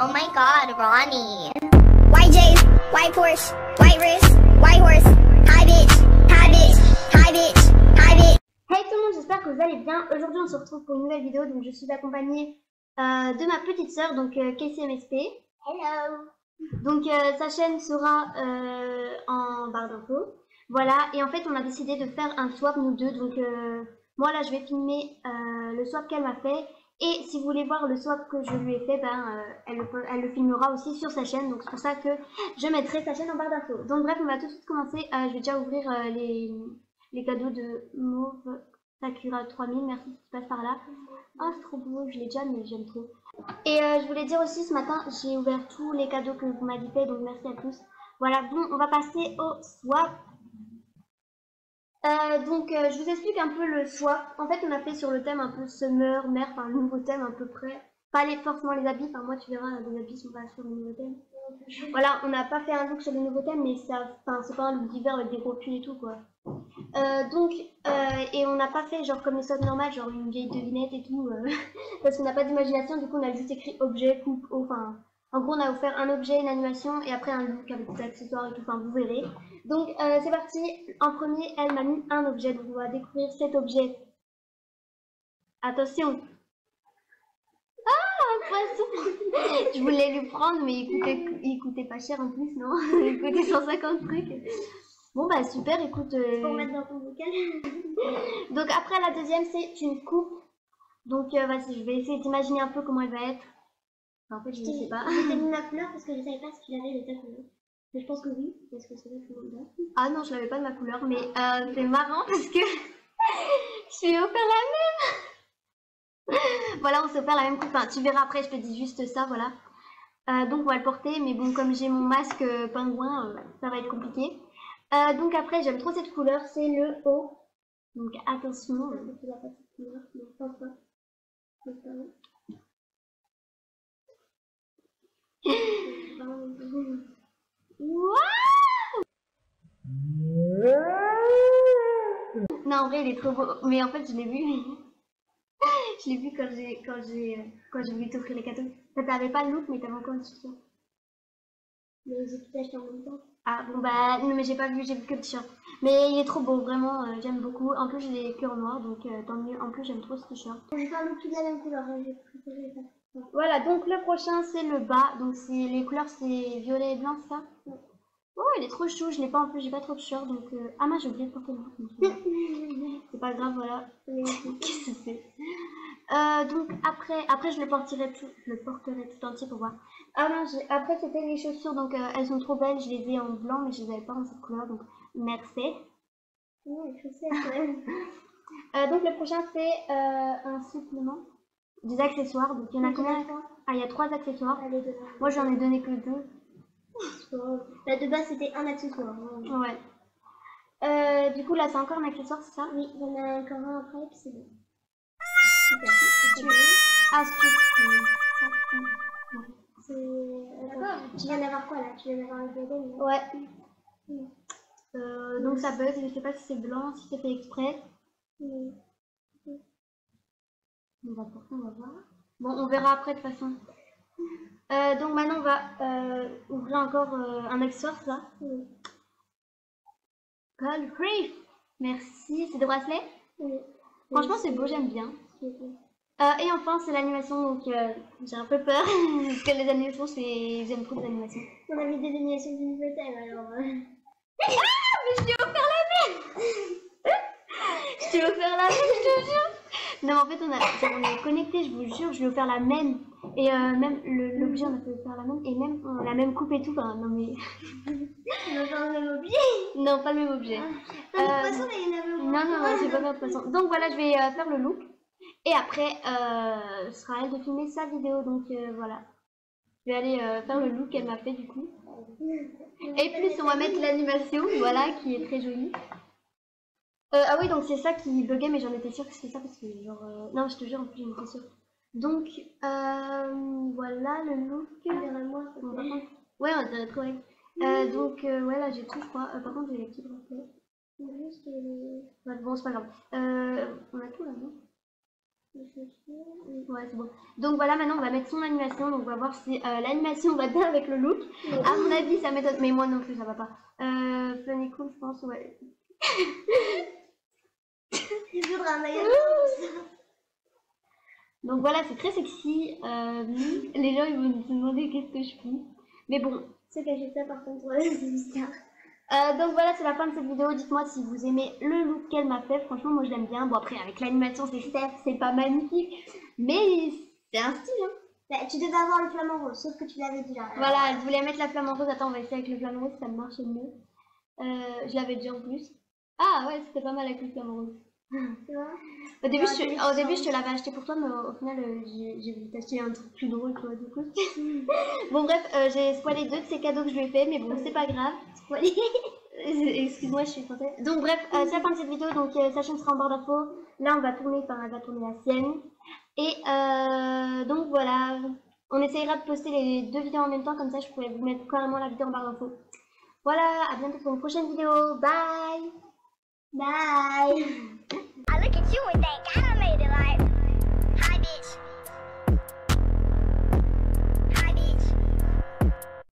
Oh my god, Ronnie. White J's, white Porsche, white wrist, white horse. Hi bitch, hi bitch, hi bitch, hi bitch. Hey tout le monde, j'espère que vous allez bien. Aujourd'hui, on se retrouve pour une nouvelle vidéo. Donc, je suis accompagnée euh, de ma petite sœur, donc euh, KCMSP. Hello. Donc, euh, sa chaîne sera euh, en barre d'infos. Voilà, et en fait, on a décidé de faire un swap, nous deux. Donc, moi, là, je vais filmer le swap qu'elle m'a fait. Et si vous voulez voir le swap que je lui ai fait, ben, euh, elle, le, filmera aussi sur sa chaîne. Donc, c'est pour ça que je mettrai sa chaîne en barre d'infos. Donc, bref, on va tout de suite commencer. Euh, je vais déjà ouvrir euh, les, les cadeaux de Mauve Sakura 3000. Merci si tu passes par là. Oh, c'est trop beau, je l'ai déjà, mais j'aime trop. Et je voulais dire aussi, ce matin, j'ai ouvert tous les cadeaux que vous m'avez fait, donc merci à tous. Voilà, bon, on va passer au swap. Euh, donc, euh, je vous explique un peu le swap. En fait, on a fait sur le thème un peu summer, mer, enfin, le nouveau thème à peu près. Pas les, forcément les habits, enfin, moi, tu verras, les habits sont pas sur le nouveau thème. Voilà, on n'a pas fait un look sur le nouveau thème, mais ça, enfin, c'est pas un look d'hiver avec des gros pulls et tout, quoi. Euh, donc, et on n'a pas fait genre comme les sauts normales, genre une vieille devinette et tout, parce qu'on n'a pas d'imagination, du coup on a juste écrit objet, coupe, enfin, en gros on a offert un objet, une animation et après un look avec des accessoires et tout, enfin vous verrez. Donc euh, c'est parti, en premier elle m'a mis un objet, donc on va découvrir cet objet. Attention Ah, un poisson Je voulais lui prendre mais il coûtait, il coûtait pas cher en plus, non? Il coûtait 150 trucs. Bon bah super, écoute... euh, Pour mettre dans ton vocal. donc après la deuxième c'est une coupe. Donc euh, vas-y, je vais essayer d'imaginer un peu comment elle va être. En fait je ne sais pas. J'ai mis ma couleur parce que je savais pas ce qu'il avait de ta couleur. Mais je pense que oui, parce que c'est là que tout le monde. Ah non, je l'avais pas de ma couleur, mais euh, c'est marrant parce que je ai offert la même. voilà, on s'est offert la même coupe. Enfin, tu verras après, je te dis juste ça, voilà. Euh, donc on va le porter, mais bon, comme j'ai mon masque euh, pingouin, euh, ça va être compliqué. Donc après, j'aime trop cette couleur, c'est le haut. Donc attention. Parce que tu l'as pas cette couleur, mais je pense pas. C'est pas Non, en vrai, il est trop beau. Mais en fait, je l'ai vu. je l'ai vu quand j'ai quand j'ai quand j'ai voulu t'offrir les cadeaux. Enfin, T'avais pas le look, mais t'avais encore le t-shirt. Mais j'ai tout acheté en même temps. Ah bon bah non mais j'ai pas vu, j'ai vu que le t-shirt. Mais il est trop beau, vraiment, euh, j'aime beaucoup. En plus j'ai des cœurs noirs, donc euh, tant mieux. En plus j'aime trop ce t-shirt. J'ai pas look tout de la même couleur, hein, j'ai préféré ça. Voilà, donc le prochain c'est le bas. Donc c'est les couleurs c'est violet et blanc, c'est ça? Oh il est trop chou, je l'ai pas en plus, j'ai pas trop de t-shirt donc. euh, Ah moi j'ai oublié de porter le euh, C'est pas grave, voilà. Qu'est-ce que c'est? Euh, donc après, après je le porterai tout, je le porterai tout entier pour voir. Ah non, après c'était les chaussures, donc euh, elles sont trop belles, je les ai en blanc, mais je les avais pas en cette couleur, donc merci. Je sais. Euh, donc le prochain c'est euh, un supplément, des accessoires, donc il y en a combien Ah il y a trois accessoires. Allez. Moi j'en ai donné que deux. La de base, c'était un accessoire. hein. Ouais. Euh, du coup là c'est encore un accessoire, c'est ça? Oui, il y en a encore un après, puis c'est bon. Super. Ah c'est tu viens d'avoir quoi là? Tu viens d'avoir le bébé non Ouais. Euh, donc ça buzz, je sais pas si c'est blanc, si c'est fait exprès. On va porter, on va voir. Bon, on verra après de toute façon. Euh, donc maintenant on va euh, ouvrir encore euh, un accessoire, ça Mm. Gold Reef Merci, c'est des bracelets? Oui. Franchement c'est beau, j'aime bien. Euh, et enfin c'est l'animation, donc j'ai un peu peur, parce que les animations, c'est... j'aime trop les animations. On a mis des animations du nouveau thème alors. euh. Mais je t'ai offert la même Je t'ai offert la même, je te jure Non mais en fait on, a, on est connectés, je vous jure, je lui ai offert la même. Et euh, même le- l'objet on a fait faire la même, et même on a la même coupe et tout, enfin non mais... On a fait le même objet. Non pas le même objet. Ah, Euh, il y en avait Non, non, trois. non, j'ai pas fait de poisson. Donc voilà, je vais euh, faire le look. Et après, ce sera à elle de filmer sa vidéo, donc voilà. Je vais aller faire le look qu'elle m'a fait du coup. Et plus, on va mettre l'animation, voilà, qui est très jolie. Euh, ah oui, donc c'est ça qui buguait, mais j'en étais sûre que c'était ça parce que genre... euh, Non, je te jure, en plus, j'en étais sûre. Donc, euh, voilà le look. Derrière moi, ça Bon, par fait- contre- Ouais, on dirait trop. Euh, donc, ouais, là, j'ai tout, je crois. Par contre, j'ai les petits bracelets. Juste, Ouais, bon, c'est pas grave. On a tout là, non? Ouais, c'est bon. Donc voilà, maintenant on va mettre son animation. Donc on va voir si euh, l'animation va bien avec le look. À mon avis, ça m'étonne. Mais moi non plus, ça va pas. Euh, Fun et cool, je pense, ouais. Il faudra un maillot. Donc voilà, c'est très sexy. Euh, les gens ils vont se demander qu'est-ce que je fais. Mais bon. C'est caché ça par contre, c'est bizarre. Euh, donc voilà, c'est la fin de cette vidéo. Dites-moi si vous aimez le look qu'elle m'a fait. Franchement, moi je l'aime bien. Bon, après, avec l'animation, c'est certes, c'est pas magnifique. Mais c'est un style. Hein. Bah, tu devais avoir le flamant rose, sauf que tu l'avais déjà. Voilà, je voulais mettre la flamme en rose. Attends, on va essayer avec le flamme rose, ça marche mieux. Euh, je l'avais déjà en plus. Ah ouais, c'était pas mal avec le flamme rose. Tu vois Au début, je, au début, je te l'avais acheté pour toi, mais au, au final, euh, j'ai voulu t'acheter un truc plus drôle, toi, du coup. bon, bref, euh, j'ai spoilé deux de ces cadeaux que je lui ai fait, mais bon, c'est pas grave. Spoilé. Excuse-moi, je suis française. Donc, bref, euh, c'est la fin de cette vidéo. Donc, euh, sa chaîne sera en barre d'infos. Là, on va tourner, enfin, elle va tourner la sienne. Et donc, voilà. On essayera de poster les deux vidéos en même temps, comme ça, je pourrais vous mettre carrément la vidéo en barre d'infos. Voilà, à bientôt pour une prochaine vidéo. Bye! Bye. I look at you and think I made it like